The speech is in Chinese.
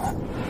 苦。